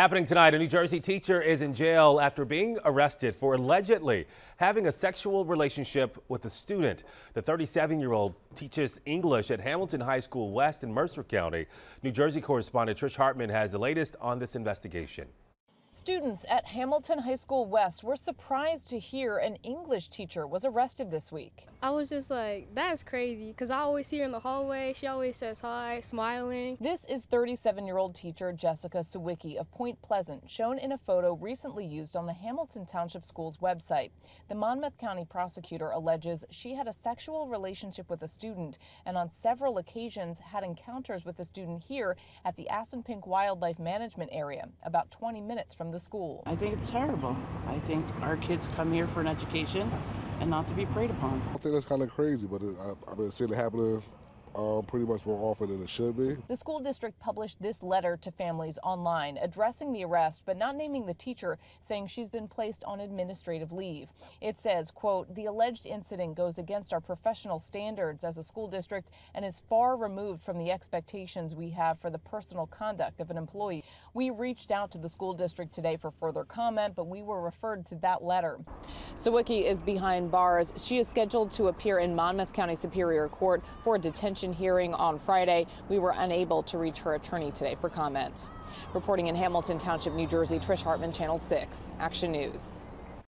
Happening tonight, a New Jersey teacher is in jail after being arrested for allegedly having a sexual relationship with a student. The 37-year-old teaches English at Hamilton High School West in Mercer County. New Jersey correspondent Trish Hartman has the latest on this investigation. Students at Hamilton High School West were surprised to hear an English teacher was arrested this week. I was just like, that's crazy, because I always see her in the hallway. She always says hi, smiling. This is 37 year old teacher Jessica Sawicki of Point Pleasant, shown in a photo recently used on the Hamilton Township Schools website. The Monmouth County prosecutor alleges she had a sexual relationship with a student and on several occasions had encounters with the student here at the Assunpink Wildlife Management Area, about 20 minutes from the school. I think it's terrible. I think our kids come here for an education and not to be preyed upon. I think that's kind of crazy, but it, I, I've been seeing it happening um, pretty much more often than it should be. The school district published this letter to families online addressing the arrest but not naming the teacher, saying she's been placed on administrative leave. It says, quote, the alleged incident goes against our professional standards as a school district and is far removed from the expectations we have for the personal conduct of an employee. We reached out to the school district today for further comment, but we were referred to that letter. Sawicki is behind bars. She is scheduled to appear in Monmouth County Superior Court for a detention hearing on Friday. We were unable to reach her attorney today for comment. Reporting in Hamilton Township, New Jersey, Trish Hartman, Channel 6, Action News.